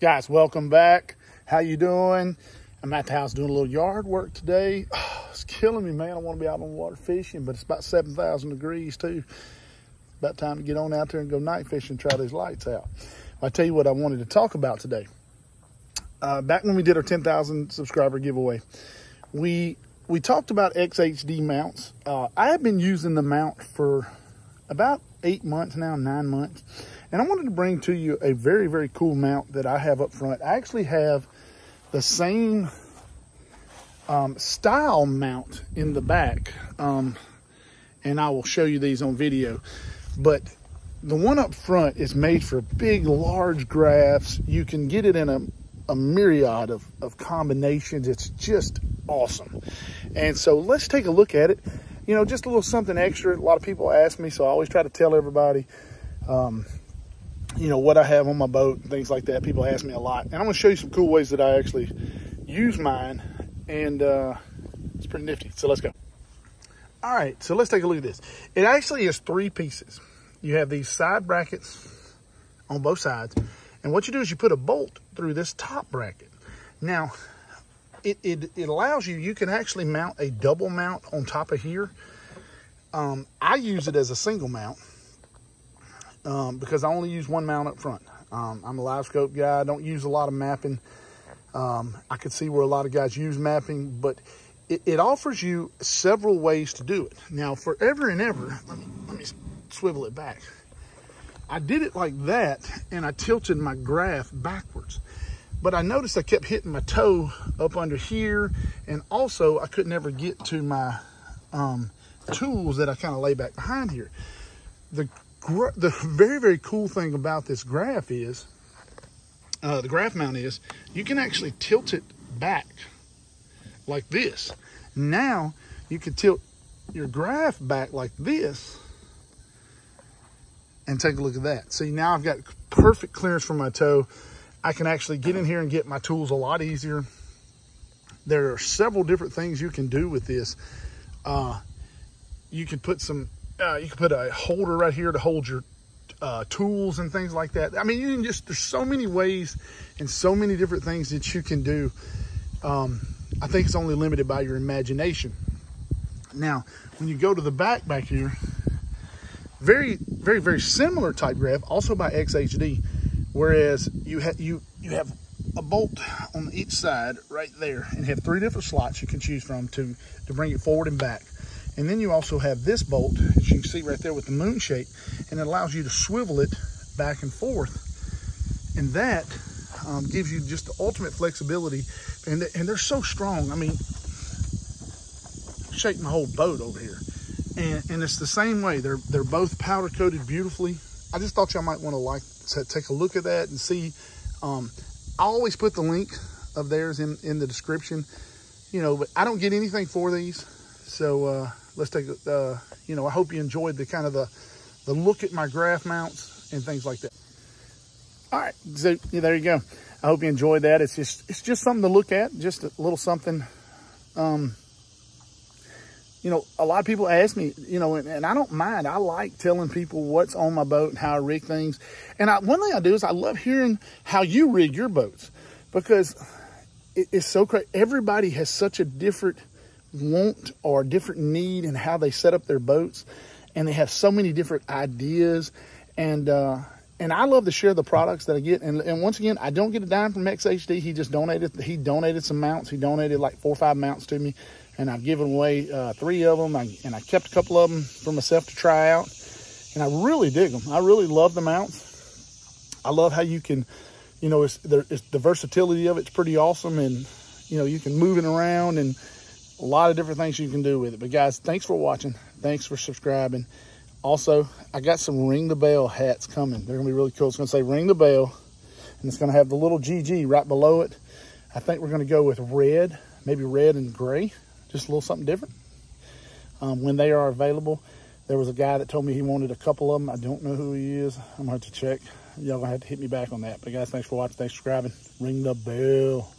Guys, welcome back. How you doing? I'm at the house doing a little yard work today. Oh, it's killing me, man. I want to be out on water fishing, but it's about 7,000 degrees too. About time to get on out there and go night fishing try these lights out. I'll tell you what I wanted to talk about today. Uh, back when we did our 10,000 subscriber giveaway, we we talked about XHD mounts. Uh, I have been using the mount for about eight months now, nine months. And I wanted to bring to you a very, very cool mount that I have up front. I actually have the same um, style mount in the back. Um, and I will show you these on video. But the one up front is made for big, large graphs. You can get it in a, a myriad of, of combinations. It's just awesome. And so let's take a look at it. You know, just a little something extra. A lot of people ask me, so I always try to tell everybody, um, you know, what I have on my boat and things like that. People ask me a lot. And I'm going to show you some cool ways that I actually use mine. And uh, it's pretty nifty. So let's go. All right, so let's take a look at this. It actually is three pieces. You have these side brackets on both sides. And what you do is you put a bolt through this top bracket. Now, it, it, it allows you, you can actually mount a double mount on top of here. Um, I use it as a single mount um, because I only use one mount up front. Um, I'm a LiveScope guy. I don't use a lot of mapping. Um, I could see where a lot of guys use mapping, but it, it, offers you several ways to do it. Now, forever and ever, let me, let me swivel it back. I did it like that, and I tilted my graph backwards. But I noticed I kept hitting my toe up under here, and also I could never get to my um, tools that I kind of lay back behind here. The the very, very cool thing about this graph is, uh, the graph mount is, you can actually tilt it back like this. Now, you can tilt your graph back like this and take a look at that. See, now I've got perfect clearance for my toe. I can actually get in here and get my tools a lot easier. There are several different things you can do with this. Uh, you can put some uh, you can put a holder right here to hold your uh, tools and things like that. I mean, you can just, there's so many ways and so many different things that you can do. Um, I think it's only limited by your imagination. Now, when you go to the back back here, very, very, very similar type graph, also by XHD, whereas you have you you have a bolt on each side right there and have three different slots you can choose from to to bring it forward and back. And then you also have this bolt, as you can see right there with the moon shape, and it allows you to swivel it back and forth. And that um, gives you just the ultimate flexibility. And, and they're so strong. I mean, shake my whole boat over here. And, and it's the same way. They're, they're both powder coated beautifully. I just thought y'all might want to like take a look at that and see. Um, I always put the link of theirs in, in the description, you know, but I don't get anything for these. So uh, let's take, uh, you know, I hope you enjoyed the kind of the, the look at my graph mounts and things like that. All right, so yeah, there you go. I hope you enjoyed that. It's just, it's just something to look at, just a little something. Um, you know, a lot of people ask me, you know, and, and, I don't mind. I like telling people what's on my boat and how I rig things. And I, one thing I do is I love hearing how you rig your boats because it, it's so great. Everybody has such a different want or different need and how they set up their boats. And they have so many different ideas. And, uh, and I love to share the products that I get. And, and once again, I don't get a dime from XHD. He just donated, he donated some mounts. He donated like four or five mounts to me. And I've given away uh, three of them. I, and I kept a couple of them for myself to try out. And I really dig them. I really love the mounts. I love how you can, you know, it's, it's the versatility of it's pretty awesome. And, you know, you can move it around and, a lot of different things you can do with it. But guys, thanks for watching. Thanks for subscribing. Also, I got some ring the bell hats coming. They're gonna be really cool. It's gonna say ring the bell and it's gonna have the little GG right below it. I think we're gonna go with red, maybe red and gray, just a little something different. Um, when they are available, there was a guy that told me he wanted a couple of them. I don't know who he is. I'm gonna have to check. Y'all gonna have to hit me back on that. But guys, thanks for watching. Thanks for subscribing. Ring the bell.